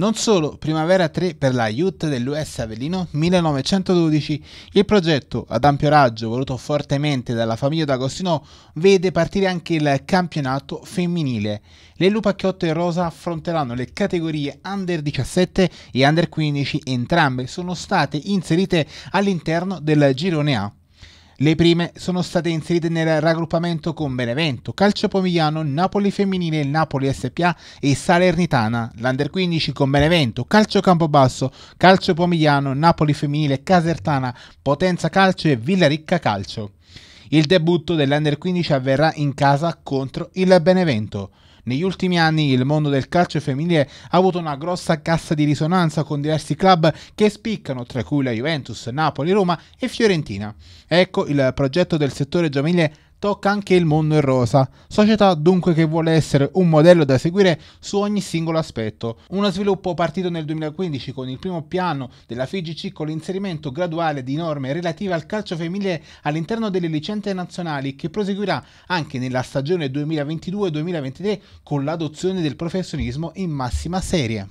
Non solo, Primavera 3 per la Youth dell'US Avellino 1912, il progetto ad ampio raggio voluto fortemente dalla famiglia D'Agostino vede partire anche il campionato femminile. Le Lupacchiotto e Rosa affronteranno le categorie Under 17 e Under 15, entrambe sono state inserite all'interno del girone A. Le prime sono state inserite nel raggruppamento con Benevento, Calcio Pomigliano, Napoli Femminile, Napoli SPA e Salernitana, l'Under 15 con Benevento, Calcio Campobasso, Calcio Pomigliano, Napoli Femminile, Casertana, Potenza Calcio e Villaricca Calcio. Il debutto dell'Under 15 avverrà in casa contro il Benevento. Negli ultimi anni il mondo del calcio femminile ha avuto una grossa cassa di risonanza con diversi club che spiccano, tra cui la Juventus, Napoli, Roma e Fiorentina. Ecco il progetto del settore giovanile tocca anche il mondo in rosa, società dunque che vuole essere un modello da seguire su ogni singolo aspetto. Uno sviluppo partito nel 2015 con il primo piano della FIGC con l'inserimento graduale di norme relative al calcio femminile all'interno delle licenze nazionali che proseguirà anche nella stagione 2022-2023 con l'adozione del professionismo in massima serie.